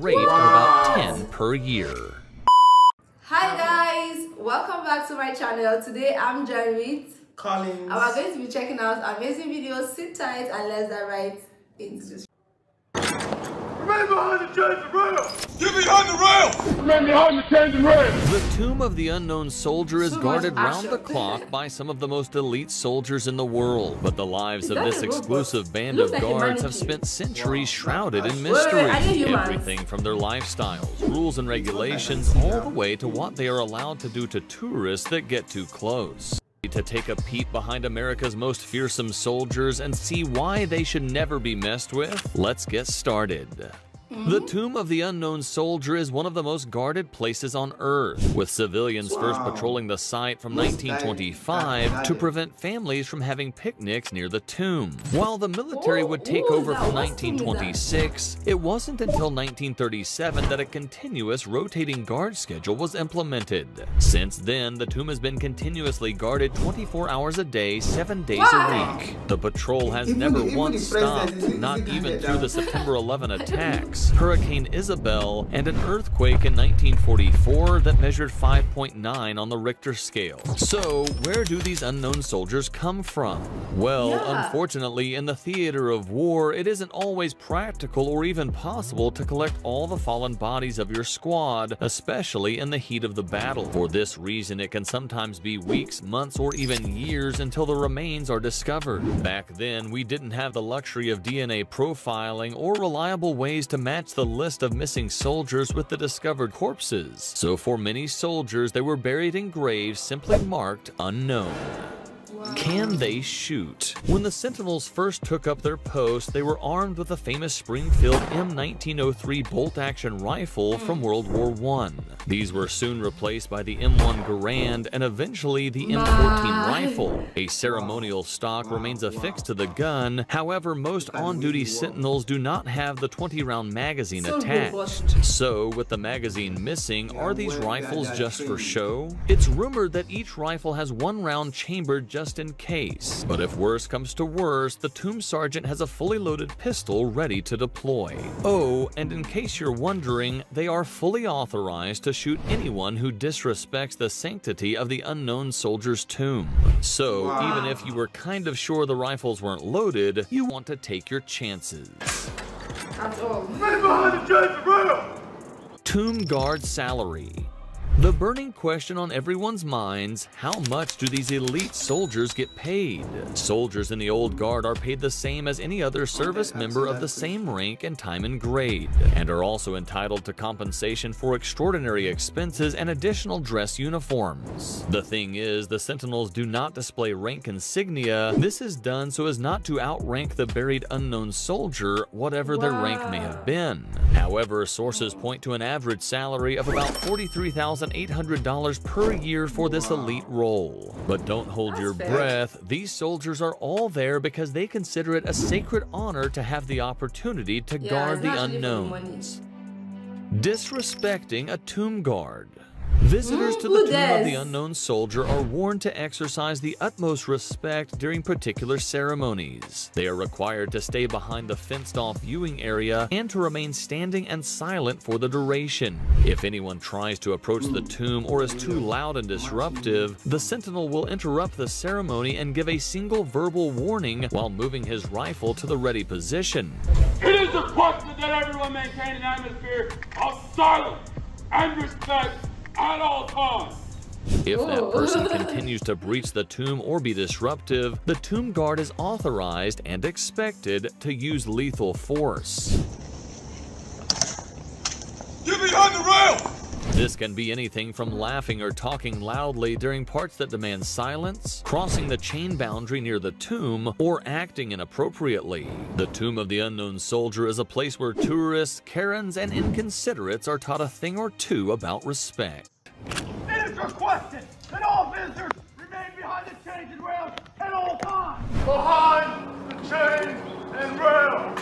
rate of about 10 per year. Hi guys, welcome back to my channel. Today I'm joined with Collins. and we're going to be checking out amazing videos. Sit tight and let's dive right into this. Remain behind the change of rail! Get behind the rail! Remain behind the change of rail! The tomb of the unknown soldier is So guarded round the clock by some of the most elite soldiers in the world. But the lives of this exclusive band of guards have spent centuries shrouded in mystery. are they humans? Everything from their lifestyles, rules, and regulations, all the way to what they are allowed to do to tourists that get too close. To take a peek behind America's most fearsome soldiers and see why they should never be messed with, let's get started. The tomb of the unknown soldier is one of the most guarded places on Earth, with civilians first patrolling the site from Looks 1925 like- to prevent families from having picnics near the tomb. While the military Oh, would take over from was tomb is that? 1926, it wasn't until 1937 that a continuous rotating guard schedule was implemented. Since then, the tomb has been continuously guarded 24 hours a day, 7 days Wow. a week. The patrol has Even- never even once stopped, not even through the September 11 attacks, Hurricane Isabel, and an earthquake in 1944 that measured 5.9 on the Richter scale. So, where do these unknown soldiers come from? Well, Yeah. unfortunately, in the theater of war, it isn't always practical or even possible to collect all the fallen bodies of your squad, especially in the heat of the battle. For this reason, it can sometimes be weeks, months, or even years until the remains are discovered. Back then, we didn't have the luxury of DNA profiling or reliable ways to match the list of missing soldiers with the discovered corpses. So for many soldiers, they were buried in graves simply marked unknown. Can they shoot? When the Sentinels first took up their post, they were armed with the famous Springfield M1903 bolt-action rifle from World War I. These were soon replaced by the M1 Garand and eventually the M14 rifle. A ceremonial stock remains affixed to the gun, however most on-duty Sentinels do not have the 20-round magazine attached. So, with the magazine missing, are these rifles just for show? It's rumored that each rifle has one round chambered just in case. But if worse comes to worse, the tomb sergeant has a fully loaded pistol ready to deploy. Oh, and in case you're wondering, they are fully authorized to shoot anyone who disrespects the sanctity of the unknown soldier's tomb. So, even if you were kind of sure the rifles weren't loaded, you want to take your chances. At all. Remain behind the change of rail! Tomb Guard salary. The burning question on everyone's minds how much do these elite soldiers get paid? Soldiers in the old guard are paid the same as any other service member of the same rank and time and grade, and are also entitled to compensation for extraordinary expenses and additional dress uniforms. The thing is, the Sentinels do not display rank insignia. This is done so as not to outrank the buried unknown soldier, whatever their rank may have been. However, sources point to an average salary of about $43,800 per year for this elite role. But don't hold your breath. These soldiers are all there because they consider it a sacred honor to have the opportunity to guard the not actually the unknowns. Disrespecting a tomb guard. Visitors to the tomb of the unknown soldier are warned to exercise the utmost respect during particular ceremonies. They are required to stay behind the fenced off viewing area and to remain standing and silent for the duration. If anyone tries to approach the tomb or is too loud and disruptive, the sentinel will interrupt the ceremony and give a single verbal warning while moving his rifle to the ready position. It is important that everyone maintain an atmosphere of silence and respect at all times. If that person continues to breach the tomb or be disruptive, the tomb guard is authorized and expected to use lethal force. Get behind the rail! This can be anything from laughing or talking loudly during parts that demand silence, crossing the chain boundary near the tomb, or acting inappropriately. The Tomb of the Unknown Soldier is a place where tourists, Karens, and inconsiderates are taught a thing or two about respect. It is requested that all visitors remain behind the chains and rails at all times. Behind the chains and rails.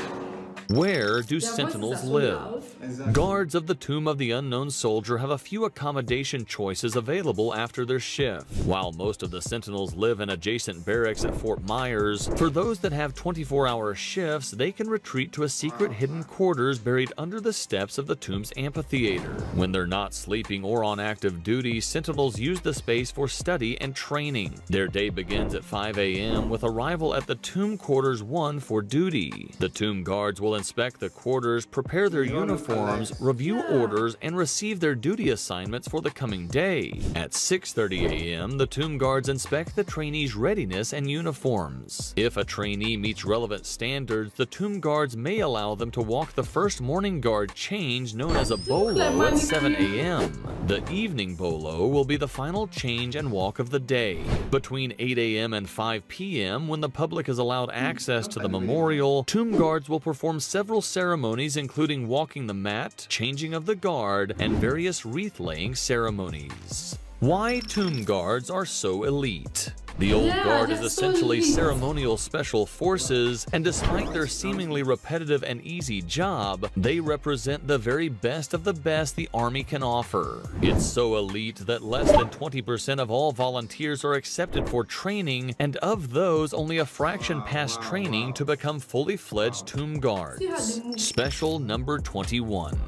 Where do sentinels live? Guards of the Tomb of the Unknown Soldier have a few accommodation choices available after their shift. While most of the Sentinels live in adjacent barracks at Fort Myers, for those that have 24-hour shifts, they can retreat to a secret hidden quarters buried under the steps of the Tomb's amphitheater. When they're not sleeping or on active duty, Sentinels use the space for study and training. Their day begins at 5 a.m. with arrival at the Tomb Quarters 1 for duty. The Tomb Guards will inspect the quarters, prepare their uniforms, review orders, and receive their duty assignments for the coming day. At 6.30 a.m., the Tomb Guards inspect the trainees' readiness and uniforms. If a trainee meets relevant standards, the Tomb Guards may allow them to walk the first morning guard change known as a bolo at 7 a.m. The evening bolo will be the final change and walk of the day. Between 8 a.m. and 5 p.m., when the public is allowed access to the memorial, Tomb Guards will perform several ceremonies including walking the mat, changing of the guard, and various wreath-laying ceremonies. Why Tomb Guards are so elite. The Old Yeah, Guard is that's so essentially ceremonial special forces, and despite their seemingly repetitive and easy job, they represent the very best of the best the Army can offer. It's so elite that less than 20% of all volunteers are accepted for training, and of those, only a fraction pass training to become fully fledged Tomb Guards. See how they move. Special number 21.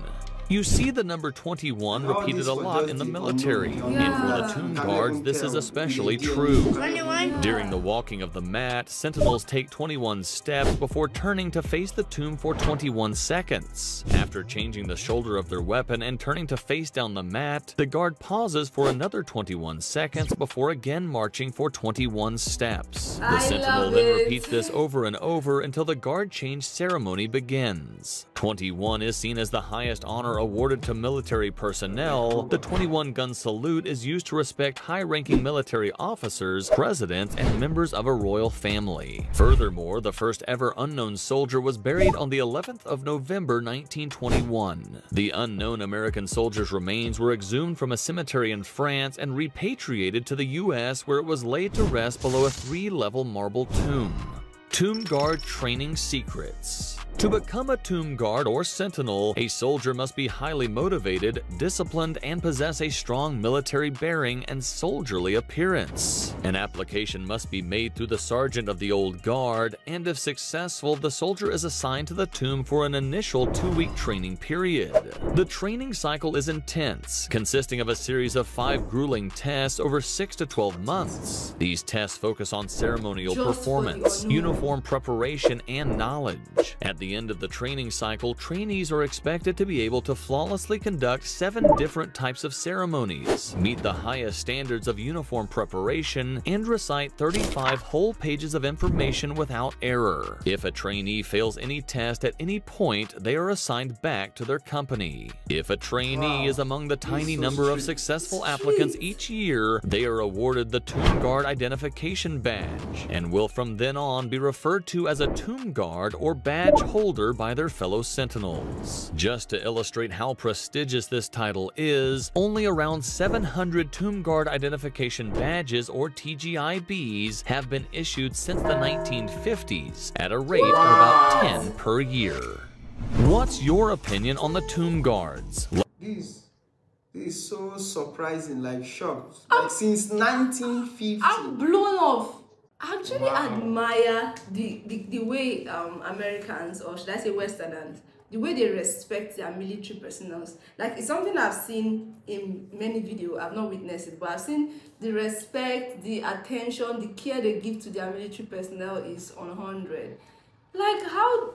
You see the number 21 repeated a lot in the the military, unknown, and for the Tomb Guards, this is especially true. DNA. During the walking of the mat, sentinels take 21 steps before turning to face the tomb for 21 seconds. After changing the shoulder of their weapon and turning to face down the mat, the guard pauses for another 21 seconds before again marching for 21 steps. The I sentinel then repeats this over and over until the guard change ceremony begins. 21 is seen as the highest honor awarded to military personnel. The 21 gun salute is used to respect high-ranking military officers, presidents, and members of a royal family. Furthermore, the first ever unknown soldier was buried on the 11th of November 1921. The unknown American soldier's remains were exhumed from a cemetery in France and repatriated to the US where it was laid to rest below a three-level marble tomb. Tomb Guard Training Secrets To become a Tomb Guard or Sentinel, a soldier must be highly motivated, disciplined, and possess a strong military bearing and soldierly appearance. An application must be made through the Sergeant of the Old Guard, and if successful, the soldier is assigned to the tomb for an initial two-week training period. The training cycle is intense, consisting of a series of five grueling tests over 6 to 12 months. These tests focus on ceremonial performance, uniform preparation, and knowledge. At the end of the training cycle, trainees are expected to be able to flawlessly conduct seven different types of ceremonies, meet the highest standards of uniform preparation, and recite 35 whole pages of information without error. If a trainee fails any test at any point, they are assigned back to their company. If a trainee Wow. is among the tiny so number of successful applicants each year, they are awarded the Tomb Guard Identification Badge and will from then on be referred to as a Tomb Guard or badge holder by their fellow Sentinels. Just to illustrate how prestigious this title is, only around 700 Tomb Guard Identification Badges or TGIBs have been issued since the 1950s at a rate of about 10 per year. What's your opinion on the Tomb Guards? This, this is so surprising, like shocked. Like since 1950. I'm blown off. Actually Wow. admire the, the, the way um, Americans, or should I say Westerners, the way they respect their military personnel. Like, it's something I've seen in many videos. I've not witnessed it, but I've seen the respect, the attention, the care they give to their military personnel is on 100. Like, how.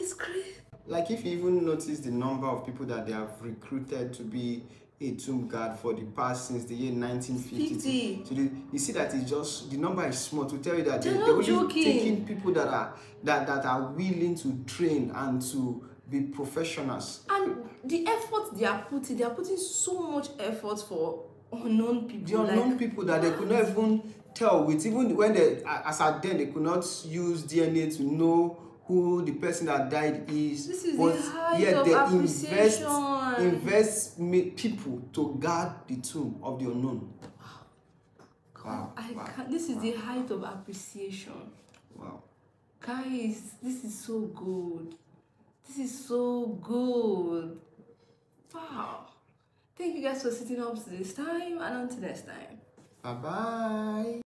It's crazy. Like if you even notice the number of people that they have recruited to be a tomb guard for the past since the year 1950 50. to, the, you see that it's just the number is small to tell you that they, They're they're not only joking. taking people that are that, that are willing to train and to be professionals And the effort they are putting, they are putting so much effort for unknown people. the unknown like, people that they could not even tell with even when they as at then they could not use dna to know who the person that died is This is but the height yet of they invest invest people to guard the tomb of the unknown wow I wow, can't. This is the height of appreciation. wow Guys, this is so good. This is so good. Wow. Thank you guys for sitting up to this time and until next time. Bye bye.